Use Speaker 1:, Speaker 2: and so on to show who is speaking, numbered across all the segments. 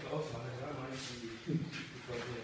Speaker 1: Klaus war ja, meinst du?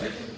Speaker 1: Right?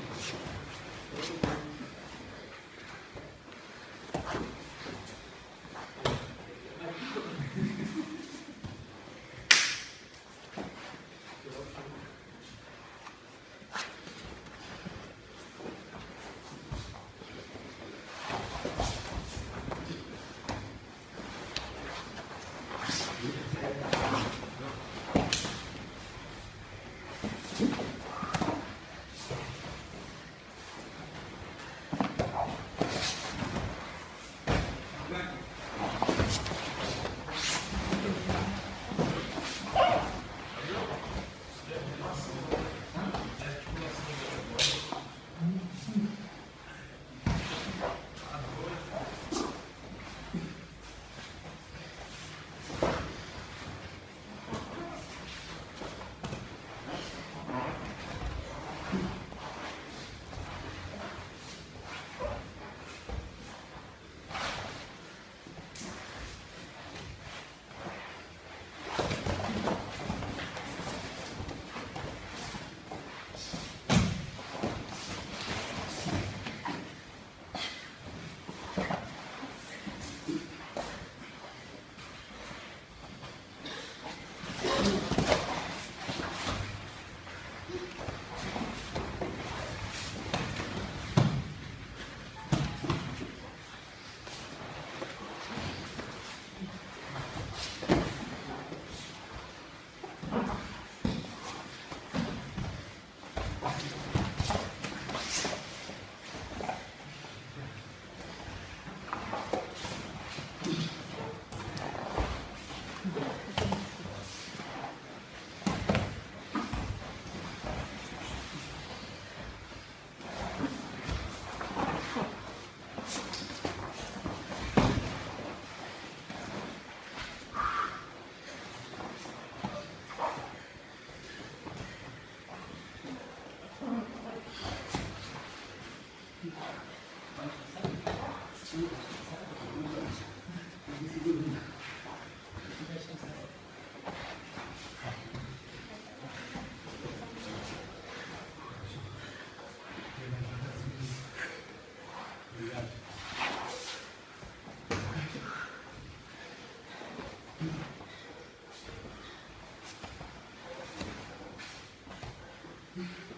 Speaker 1: Mm-hmm.